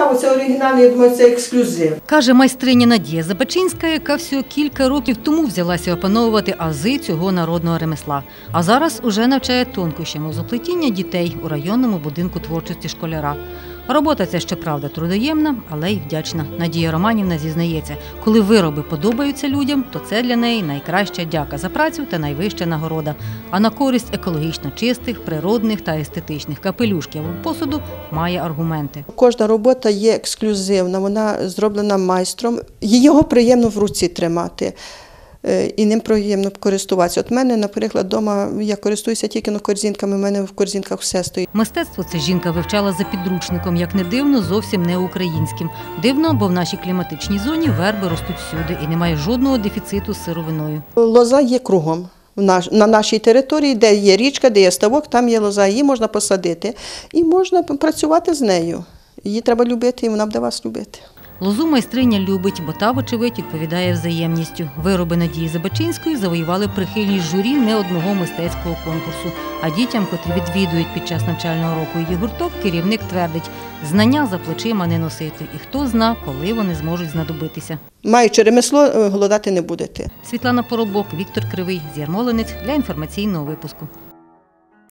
цікаво, це оригінальний, я думаю, це ексклюзив. Каже майстриня Надія Забачинська, яка всього кілька років тому взялася опановувати ази цього народного ремесла. А зараз уже навчає тонкощам озоплетіння дітей у районному будинку творчості школяра. Робота ця, щоправда, трудоємна, але й вдячна. Надія Романівна зізнається, коли вироби подобаються людям, то це для неї найкраща дяка за працю та найвища нагорода. А на користь екологічно чистих, природних та естетичних капелюшків посуду має аргументи. Кожна робота є ексклюзивна, вона зроблена майстром. Його приємно в руці тримати. Е, І ним приємно користуватися. От мене, наприклад, вдома я користуюся тільки ну, корзинками, у мене в корзинках все стоїть. Мистецтво це жінка вивчала за підручником, як не дивно, зовсім не українським. Дивно, бо в нашій кліматичній зоні верби ростуть всюди і немає жодного дефіциту з сировиною. Лоза є кругом. На нашій території, де є річка, де є ставок, там є лоза, її можна посадити і можна працювати з нею. Її треба любити, і вона буде вас любити. Лозу майстриня любить, бо та, вочевидь, відповідає взаємністю. Вироби Надії Забачинської завоювали прихильність журі не одного мистецького конкурсу. А дітям, котрі відвідують під час навчального року її гурток, керівник твердить, знання за плечима не носити, і хто зна, коли вони зможуть знадобитися. Маючи ремесло, е, голодати не будете. Світлана Поробок, Віктор Кривий, з Ярмолинець для інформаційного випуску.